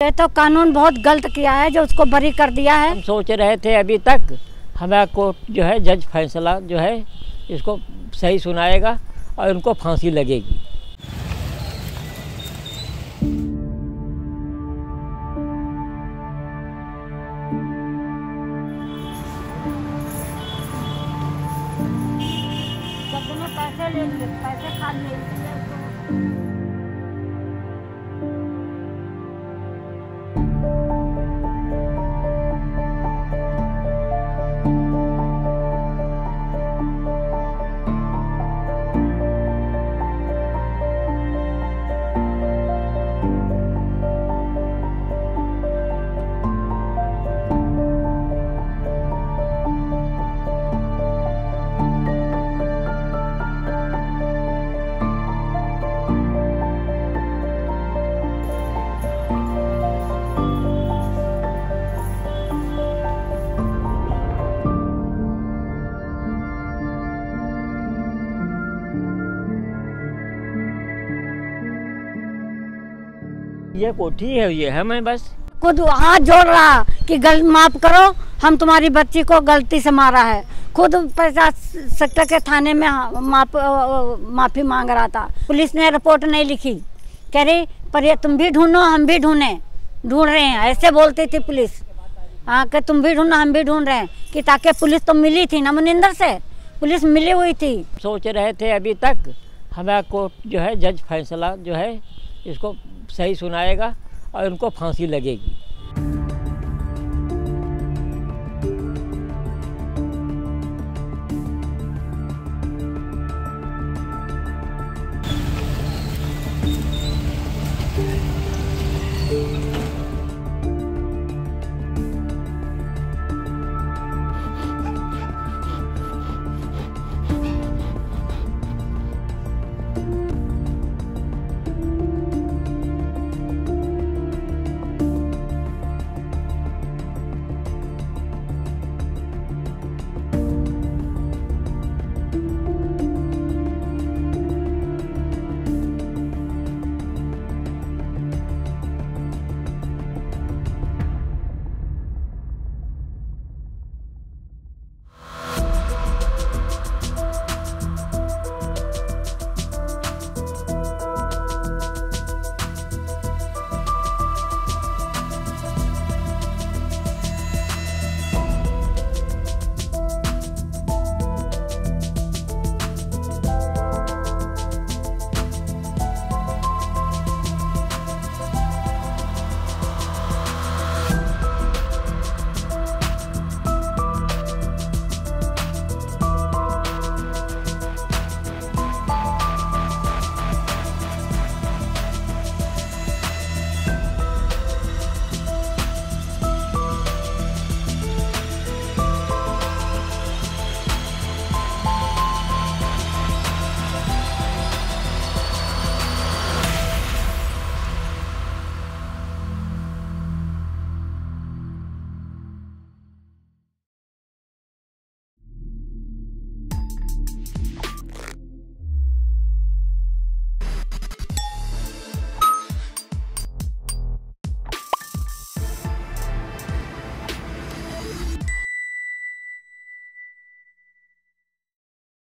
ये तो कानून बहुत गलत किया है जो उसको बरी कर दिया है। हम सोच रहे थे अभी तक हमारा कोर्ट जो है जज फैसला जो है इसको सही सुनाएगा और उनको फांसी लगेगी। पैसे ले लिए पैसे खा लिए। ये कोठी है ये है मैं बस। खुद हाथ जोड़ रहा कि गल माफ़ करो हम तुम्हारी बच्ची को गलती से मारा है। खुद पचास सेक्टर के थाने में माफ़ माफ़ी मांग रहा था। पुलिस ने रिपोर्ट नहीं लिखी। कह रही पर ये तुम भी ढूंढो हम भी ढूंढे। ढूंढ रहे हैं। ऐसे बोलती थी पुलिस। हाँ कि तुम भी ढूंढो हम भी ढूंढ रहे हैं। कि ताकि पुलिस तो मिली थी ना मनिंदर से? पुलिस मिली हुई थी। सोच रहे थे अभी तक हमारा कोर्ट जो है जज फैसला जो है इसको सही सुनाएगा और उनको फांसी लगेगी।